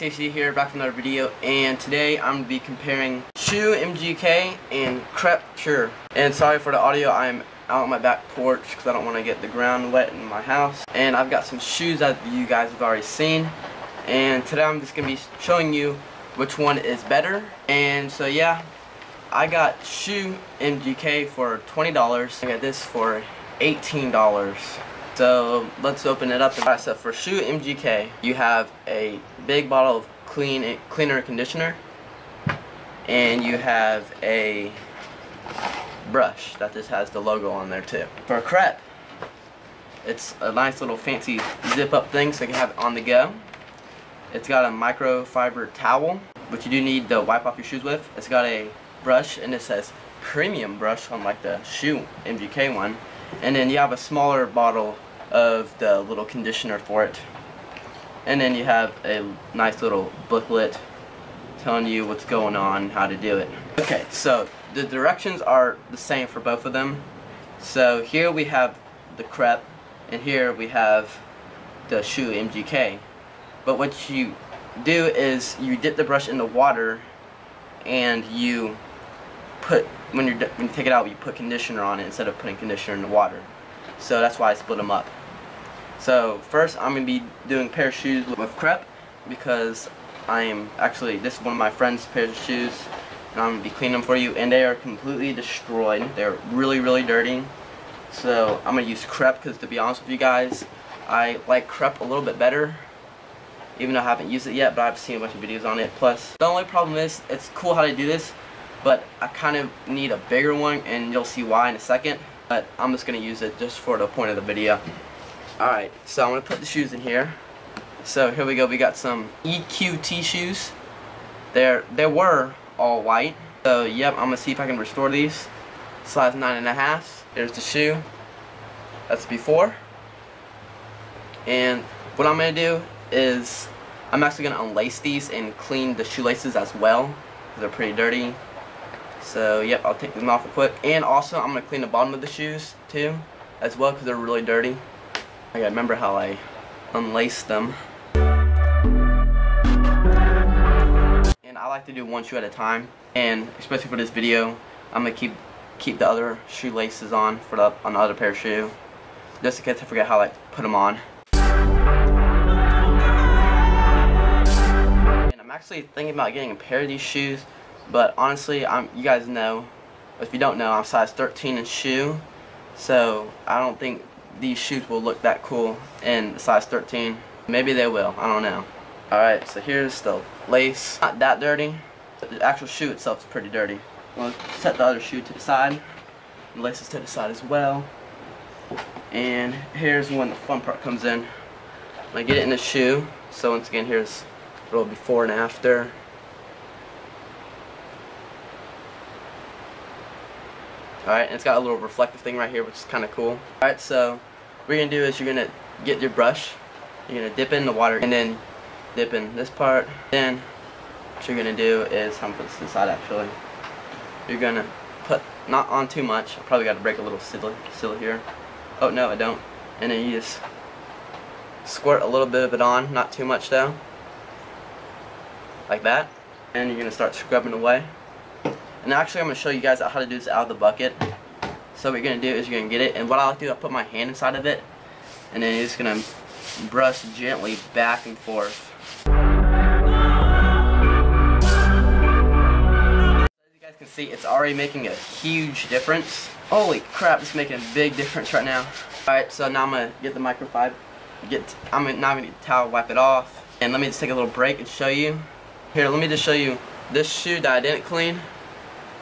Bise HD here, back with another video, and today I'm going to be comparing Shoe MGK and Crep Cure. And sorry for the audio, I'm out on my back porch because I don't want to get the ground wet in my house. And I've got some shoes that you guys have already seen, and today I'm just going to be showing you which one is better. And so yeah, I got Shoe MGK for $20, I got this for $18. So let's open it up. So for Shoe MGK, you have a big bottle of clean cleaner conditioner, and you have a brush that just has the logo on there too. For Crep, it's a nice little fancy zip up thing so you can have it on the go. It's got a microfiber towel, which you do need to wipe off your shoes with. It's got a brush and it says premium brush on like the shoe MGK one. And then you have a smaller bottle of the little conditioner for it. And then you have a nice little booklet telling you what's going on, how to do it. Okay, so the directions are the same for both of them. So here we have the Crep, and here we have the shoe MGK. But what you do is you dip the brush in the water, and you put when you when you take it out, you put conditioner on it instead of putting conditioner in the water. So that's why I split them up. So first I'm going to be doing pair of shoes with Crep because I'm actually, this is one of my friend's pair of shoes and I'm going to be cleaning them for you and they are completely destroyed. They're really, really dirty. So I'm going to use Crep because to be honest with you guys, I like Crep a little bit better even though I haven't used it yet, but I've seen a bunch of videos on it. Plus, the only problem is, it's cool how they do this, but I kind of need a bigger one, and you'll see why in a second. But I'm just going to use it just for the point of the video. Alright, so I'm going to put the shoes in here. So here we go, we got some EQT shoes. They're, they were all white. So yep, I'm going to see if I can restore these. Size 9.5. There's the shoe. That's before. And what I'm going to do is I'm actually going to unlace these and clean the shoelaces as well. They're pretty dirty. So yep, I'll take them off real quick. And also I'm going to clean the bottom of the shoes too as well because they're really dirty. I gotta remember how I unlaced them. And I like to do one shoe at a time. And especially for this video, I'm gonna keep keep the other shoelaces on for the on the other pair of shoe. Just in case I forget how to like put them on. And I'm actually thinking about getting a pair of these shoes, but honestly, I'm you guys know, if you don't know, I'm size 13 in shoe. So I don't think these shoes will look that cool in size 13. Maybe they will, I don't know. Alright, so here's the lace. Not that dirty. The actual shoe itself is pretty dirty. We'll set the other shoe to the side. The lace is to the side as well. And here's when the fun part comes in. I get it in the shoe. So once again, here's a little before and after. Alright, and it's got a little reflective thing right here, which is kind of cool. Alright, so what you're going to do is you're going to get your brush, you're going to dip in the water, and then dip in this part. Then what you're going to do is, I'm going to put this to the side actually. You're going to put, not on too much, I probably got to break a little seal, seal here. Oh, no, I don't. And then you just squirt a little bit of it on, not too much though. Like that. And you're going to start scrubbing away. And actually I'm going to show you guys how to do this out of the bucket. So what you're going to do is you're going to get it, and what I like to do, I put my hand inside of it, and then you're just going to brush gently back and forth. As you guys can see, it's already making a huge difference. Holy crap, it's making a big difference right now. Alright, so now I'm going to get the microfiber, get, I'm gonna, now going to get towel, wipe it off, and let me just take a little break and show you. Here, let me just show you this shoe that I didn't clean,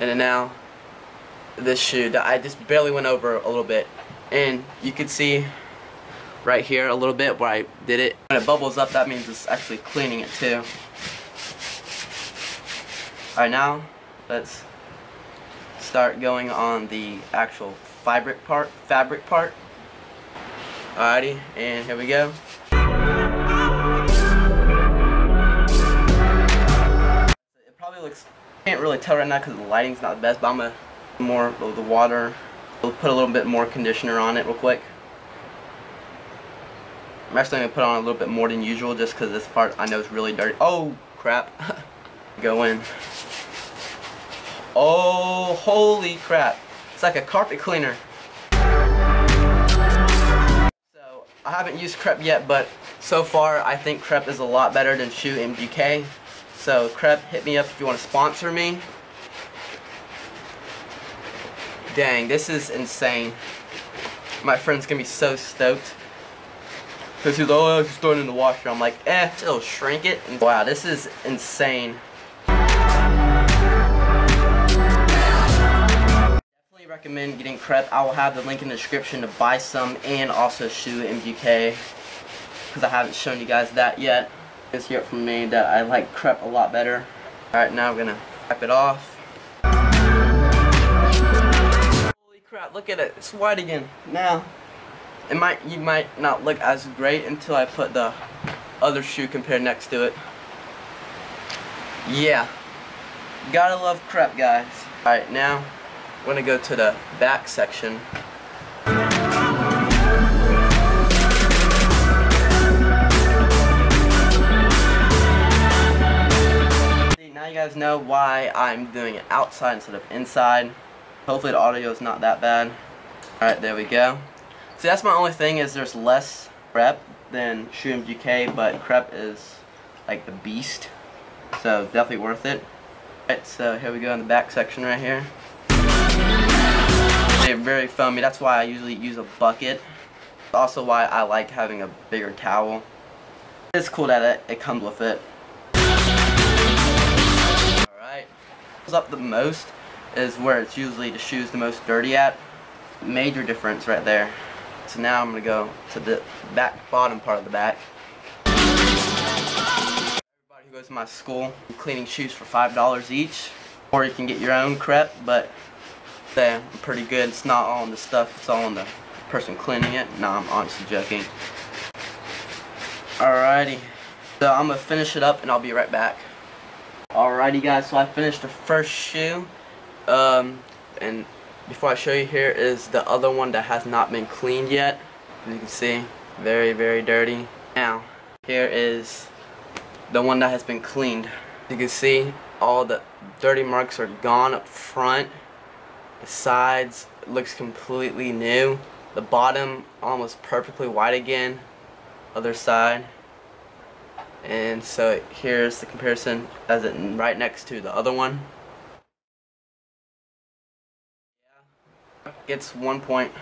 and then now this shoe that I just barely went over a little bit. And you can see right here a little bit where I did it. When it bubbles up that means it's actually cleaning it too. Alright now let's start going on the actual fabric part fabric part. Alrighty and here we go. It probably looks can't really tell right now because the lighting's not the best, but I'm to more of the water. We'll put a little bit more conditioner on it real quick. I'm actually going to put on a little bit more than usual just because this part I know is really dirty. Oh, crap. Go in. Oh, holy crap. It's like a carpet cleaner. So, I haven't used Crep yet, but so far I think Crep is a lot better than Shoe MGK. So, Crep, hit me up if you want to sponsor me. Dang, this is insane. My friend's gonna be so stoked. Cause he's like, oh, just throw it in the washer. I'm like, eh, it'll shrink it. Wow, this is insane. Definitely recommend getting Crep. I will have the link in the description to buy some and also shoe MGK. Cause I haven't shown you guys that yet. Just hear from me that I like Crep a lot better. Alright, now I'm gonna wipe it off. Look at it. It's white again. Now, it might you might not look as great until I put the other shoe compared next to it. Yeah. Gotta love crap, guys. Alright now I'm gonna go to the back section. Now you guys know why I'm doing it outside instead of inside. Hopefully the audio is not that bad. Alright, there we go. See, that's my only thing is there's less Crep than Shoe MGK, but Crep is like the beast. So definitely worth it. Alright, so here we go in the back section right here. They're very foamy. That's why I usually use a bucket. Also why I like having a bigger towel. It's cool that it, it comes with it. Alright. What's up the most is where it's usually the shoes the most dirty at. Major difference right there. So now I'm to go to the back bottom part of the back. Everybody who goes to my school, I'm cleaning shoes for $5 each. Or you can get your own Crep, but they're pretty good. It's not all on the stuff, it's all on the person cleaning it. No, I'm honestly joking. Alrighty. So I'm to finish it up and I'll be right back. Alrighty guys, so I finished the first shoe. Um, and before I show you here is the other one that has not been cleaned yet. As you can see, very, very dirty. Now, here is the one that has been cleaned. You can see all the dirty marks are gone up front. The sides looks completely new. The bottom almost perfectly white again. Other side. And so here's the comparison as it right next to the other one. Gets one point.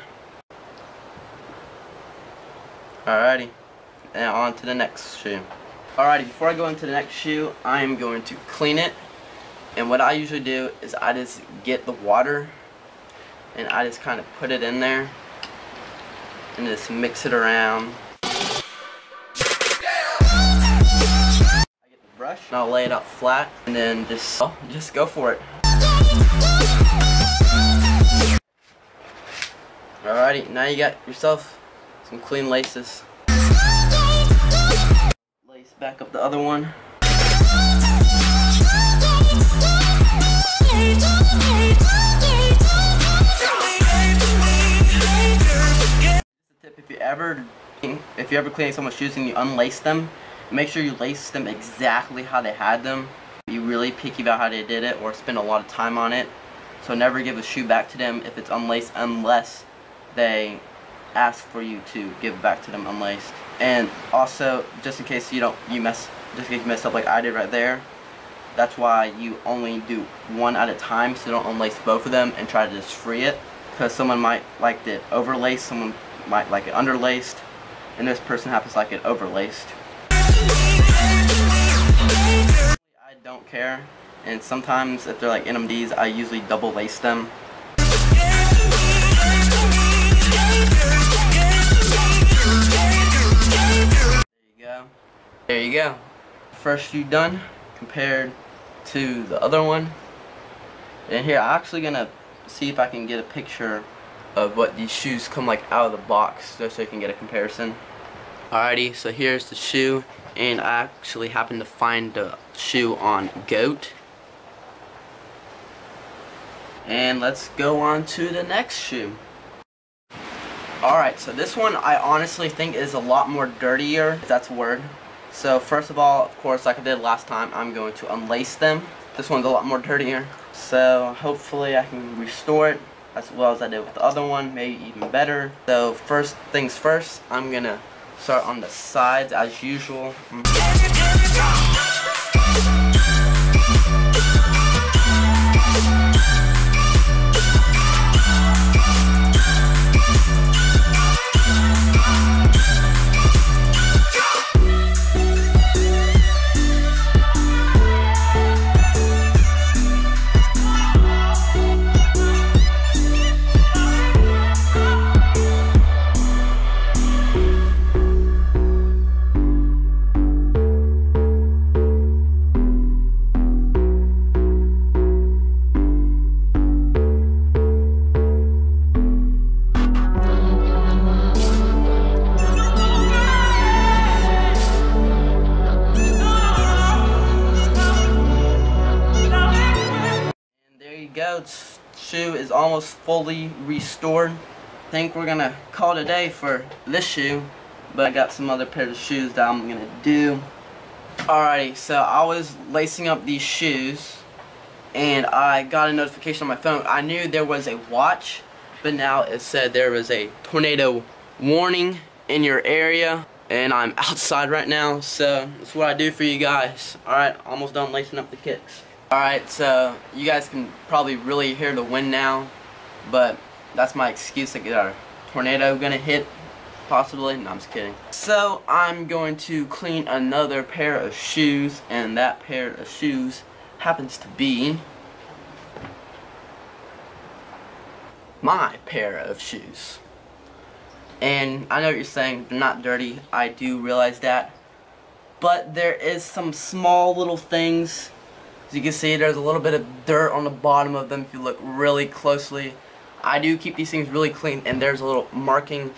Alrighty, And on to the next shoe. Alrighty, before I go into the next shoe, I am going to clean it. And what I usually do is I just get the water and I just kind of put it in there and just mix it around. I get the brush and I'll lay it out flat and then just, just go for it. Alrighty, now you got yourself some clean laces. Lace back up the other one. Tip, if you ever if you ever clean someone's shoes and you unlace them, make sure you lace them exactly how they had them. Be really picky about how they did it or spend a lot of time on it. So never give a shoe back to them if it's unlaced unless they ask for you to give back to them unlaced. And also, just in case you don't, you mess, just in case you mess up like I did right there, that's why you only do one at a time, so don't unlace both of them and try to just free it. Because someone might like it overlaced, someone might like it underlaced, and this person happens to like it overlaced. I don't care, and sometimes if they're like NMDs, I usually double lace them There you go. There you go. First shoe done compared to the other one. And here, I'm actually to see if I can get a picture of what these shoes come like out of the box just so you can get a comparison. Alrighty, so here's the shoe and I actually happened to find the shoe on GOAT. And let's go on to the next shoe. Alright, so this one I honestly think is a lot more dirtier, if that's a word. So first of all, of course, like I did last time, I'm going to unlace them. This one's a lot more dirtier. So hopefully I can restore it as well as I did with the other one, maybe even better. So first things first, I'm to start on the sides as usual. Mm. Go. Shoe is almost fully restored. I think we're gonna call it a day for this shoe, but I got some other pairs of shoes that I'm gonna do. Alrighty, so I was lacing up these shoes and I got a notification on my phone. I knew there was a watch, but now it said there was a tornado warning in your area and I'm outside right now, so that's what I do for you guys. Alright, almost done lacing up the kicks. Alright, so you guys can probably really hear the wind now, but that's my excuse to get our tornado gonna hit, possibly. No, I'm just kidding. So, I'm going to clean another pair of shoes, and that pair of shoes happens to be my pair of shoes. And I know what you're saying, they're not dirty. I do realize that. But there is some small little things as you can see, there's a little bit of dirt on the bottom of them if you look really closely. I do keep these things really clean, and there's a little marking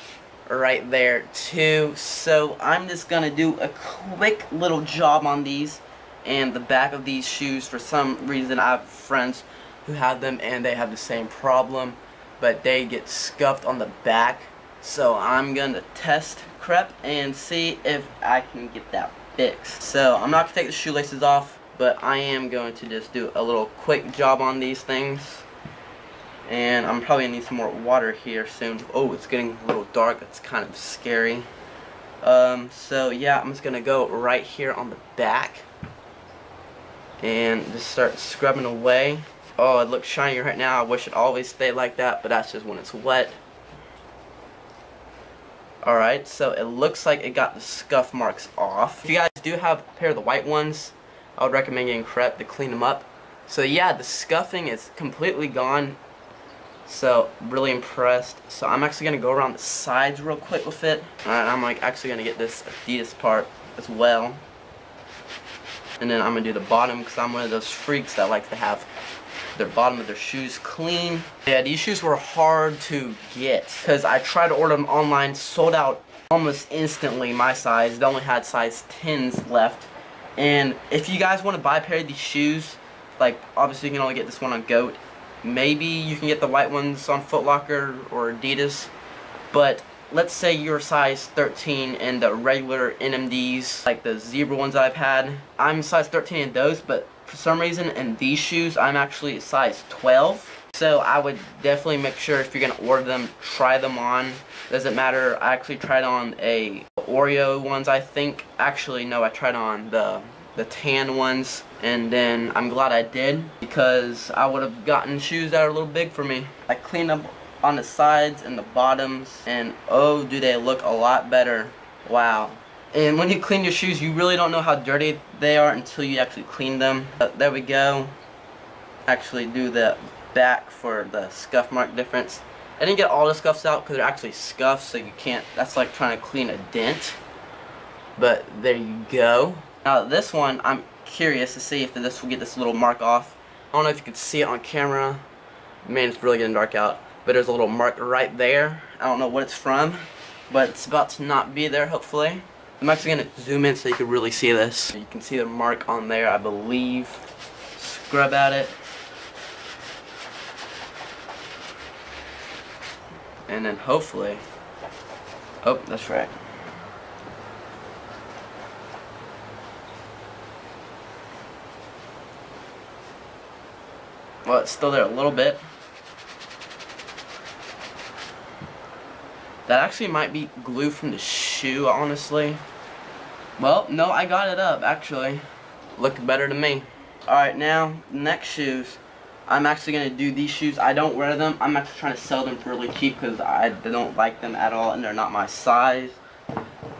right there too. So I'm just going to do a quick little job on these and the back of these shoes. For some reason, I have friends who have them, and they have the same problem, but they get scuffed on the back. So I'm going to test Crep and see if I can get that fixed. So I'm not going to take the shoelaces off but I am going to just do a little quick job on these things. And I'm probably gonna need some more water here soon. Oh it's getting a little dark. It's kind of scary. Um, so yeah I'm just gonna go right here on the back and just start scrubbing away. Oh it looks shiny right now. I wish it always stayed like that but that's just when it's wet. Alright so it looks like it got the scuff marks off. If you guys do have a pair of the white ones I would recommend getting Crep to clean them up. So yeah, the scuffing is completely gone. So really impressed. So I'm actually gonna go around the sides real quick with it. Alright, I'm like actually gonna get this Adidas part as well. And then I'm gonna do the bottom because I'm one of those freaks that like to have their bottom of their shoes clean. Yeah, these shoes were hard to get because I tried to order them online, sold out almost instantly my size. They only had size 10s left. And if you guys want to buy a pair of these shoes, like obviously you can only get this one on GOAT. Maybe you can get the white ones on Foot Locker or Adidas. But let's say you're size 13 in the regular NMDs, like the zebra ones I've had. I'm size 13 in those, but for some reason in these shoes, I'm actually size 12. So I would definitely make sure if you're going to order them, try them on. Doesn't matter. I actually tried on a Oreo ones, I think. Actually, no, I tried on the the tan ones. And then I'm glad I did because I would have gotten shoes that are a little big for me. I cleaned up on the sides and the bottoms. And oh, do they look a lot better. Wow. And when you clean your shoes, you really don't know how dirty they are until you actually clean them. But there we go. Actually do the back for the scuff mark difference. I didn't get all the scuffs out because they're actually scuffs, so you can't, that's like trying to clean a dent. But there you go. Now this one, I'm curious to see if this will get this little mark off. I don't know if you can see it on camera. Man, it's really getting dark out. But there's a little mark right there. I don't know what it's from, but it's about to not be there, hopefully. I'm actually going to zoom in so you can really see this. You can see the mark on there, I believe. Scrub at it. And then hopefully Oh, that's right. Well, it's still there a little bit. That actually might be glue from the shoe, honestly. Well, no, I got it up, actually. Looked better to me. Alright, now, next shoes. I'm actually going to do these shoes. I don't wear them. I'm actually trying to sell them for really cheap because I don't like them at all and they're not my size.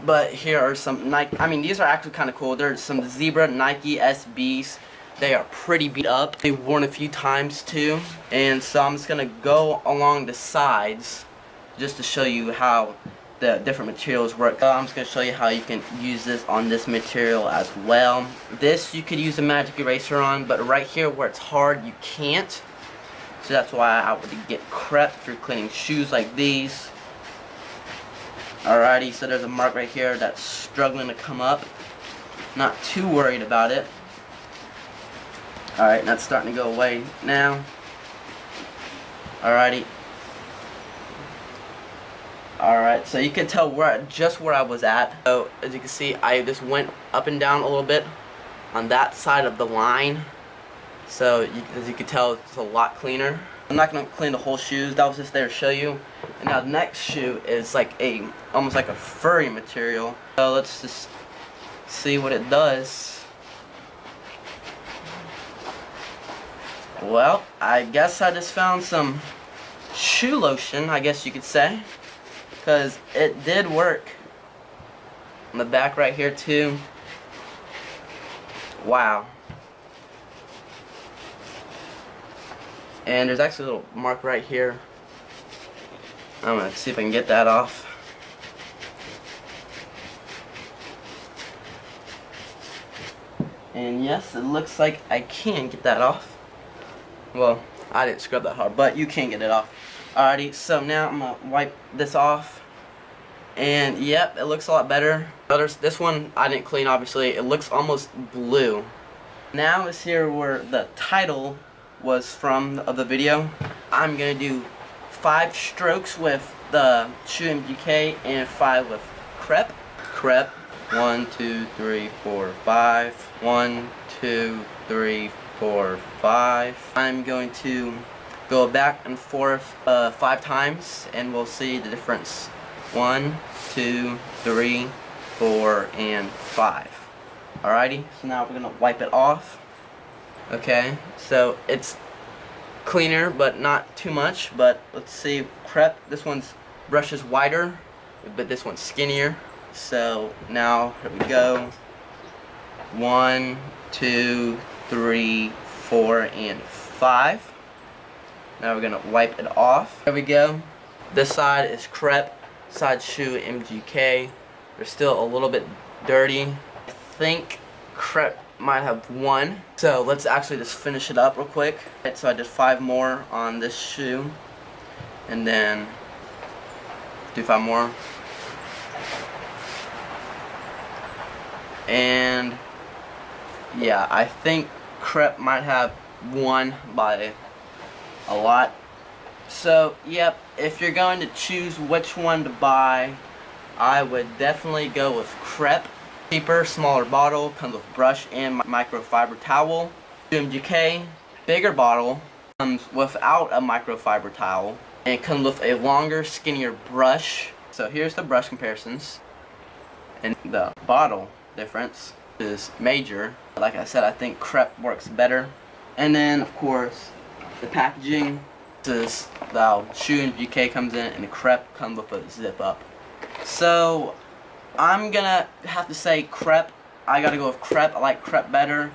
But here are some Nike. I mean, these are actually kind of cool. There's some Zebra Nike SBs. They are pretty beat up. They've worn a few times too. And so I'm just going to go along the sides just to show you how the different materials work. So I'm just going to show you how you can use this on this material as well. This you could use a magic eraser on, but right here where it's hard, you can't. So that's why I would get Crep for cleaning shoes like these. Alrighty, so there's a mark right here that's struggling to come up. Not too worried about it. Alright, that's starting to go away now. Alrighty. Alright, so you can tell where just where I was at. So, as you can see, I just went up and down a little bit on that side of the line. So, you, as you can tell, it's a lot cleaner. I'm not to clean the whole shoes. That was just there to show you. And now the next shoe is like a, almost like a furry material. So let's just see what it does. Well, I guess I just found some shoe lotion, I guess you could say. Because it did work. On the back right here too. Wow. And there's actually a little mark right here. I'm to see if I can get that off. And yes, it looks like I can get that off. Well, I didn't scrub that hard, but you can get it off. Alrighty, so now I'm to wipe this off. And yep, it looks a lot better. Others, this one I didn't clean obviously. It looks almost blue. Now is here where the title was from of the video. I'm to do five strokes with the Shoe MGK and five with Crep. Crep. One, two, three, four, five. One, two, three, four, five. I'm going to go back and forth uh, five times and we'll see the difference. One, two, three, four, and five. Alrighty, so now we're to wipe it off. Okay, so it's cleaner, but not too much. But let's see, Crep. This one's brush is wider, but this one's skinnier. So now here we go. One, two, three, four, and five. Now we're gonna wipe it off. There we go. This side is Crep. Side shoe MGK. They're still a little bit dirty. I think Crep might have won. So let's actually just finish it up real quick. Right, so I did five more on this shoe. And then do five more. And yeah, I think Crep might have won by a lot. So, yep, if you're going to choose which one to buy, I would definitely go with Crep. Cheaper, smaller bottle, comes with brush and microfiber towel. MGK, bigger bottle, comes without a microfiber towel. And comes with a longer, skinnier brush. So here's the brush comparisons. And the bottle difference is major. Like I said, I think Crep works better. And then, of course, the packaging. This is the Shoe MGK comes in and the Crep comes with a zip up. So I'm gonna have to say Crep. I gotta go with Crep. I like Crep better.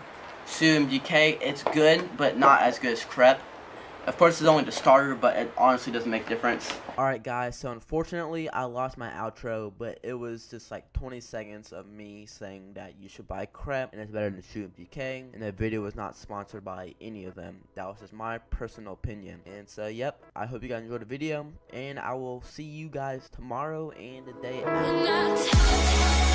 Shoe MGK, it's good, but not as good as Crep. Of course, it's only the starter, but it honestly doesn't make a difference. Alright, guys, so unfortunately, I lost my outro, but it was just like 20 seconds of me saying that you should buy Crep, and it's better than Shoe MGK, and the video was not sponsored by any of them. That was just my personal opinion. And so, yep, I hope you guys enjoyed the video, and I will see you guys tomorrow and the day after.